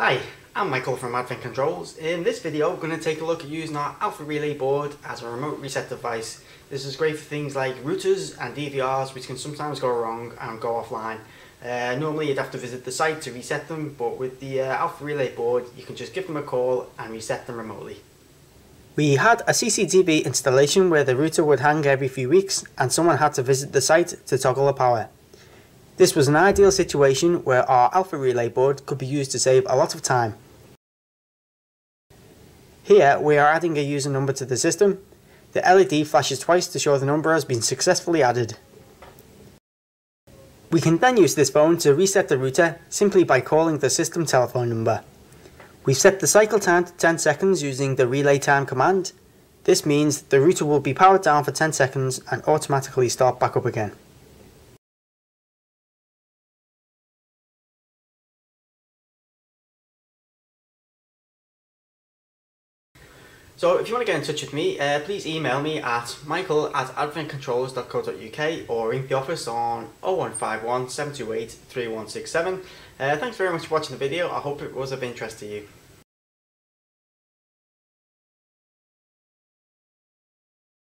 Hi, I'm Michael from Advent Controls. In this video, we're going to take a look at using our Alpha Relay board as a remote reset device. This is great for things like routers and DVRs, which can sometimes go wrong and go offline. Uh, normally you'd have to visit the site to reset them, but with the uh, Alpha Relay board, you can just give them a call and reset them remotely. We had a CCTV installation where the router would hang every few weeks and someone had to visit the site to toggle the power. This was an ideal situation where our Alpha Relay board could be used to save a lot of time. Here we are adding a user number to the system. The LED flashes twice to show the number has been successfully added. We can then use this phone to reset the router simply by calling the system telephone number. We've set the cycle time to 10 seconds using the relay time command. This means the router will be powered down for 10 seconds and automatically start back up again. So if you want to get in touch with me, uh, please email me at michael at adventcontrols.co.uk or ring the office on 0151 728 3167. Uh, thanks very much for watching the video. I hope it was of interest to you.